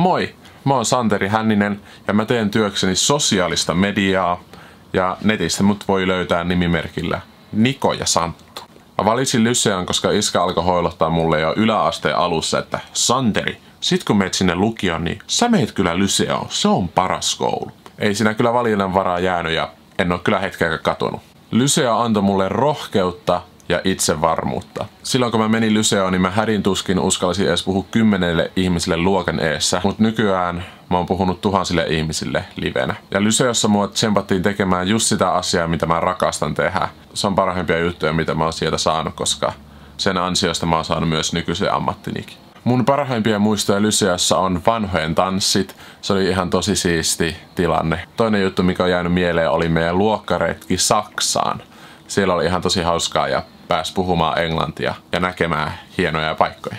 Moi, mä oon Santeri Hänninen ja mä teen työkseni sosiaalista mediaa ja netistä mut voi löytää nimimerkillä Niko ja Santtu. Mä valitsin Lysean, koska iskä alkoi hoilottaa mulle jo yläasteen alussa, että Santeri, sit kun meet sinne lukioon, niin sä meet kyllä Lyseoon, se on paras koulu. Ei siinä kyllä valinnan varaa jäänyt ja en oo kyllä hetkeäkään katunut. Lysea antoi mulle rohkeutta ja itsevarmuutta. Silloin kun mä menin Lyseoon, niin mä hädin tuskin uskallisin edes puhua kymmenelle ihmisille luokan eessä, mutta nykyään mä oon puhunut tuhansille ihmisille livenä. Ja Lyseossa mua tsempattiin tekemään just sitä asiaa, mitä mä rakastan tehdä. Se on parhaimpia juttuja, mitä mä oon sieltä saanut, koska sen ansiosta mä oon saanut myös nykyisen ammattinikin. Mun parhaimpia muistoja Lyseassa on vanhojen tanssit. Se oli ihan tosi siisti tilanne. Toinen juttu, mikä on jäänyt mieleen, oli meidän luokkaretki Saksaan. Siellä oli ihan tosi hauskaa ja pääsi puhumaan englantia ja näkemään hienoja paikkoja.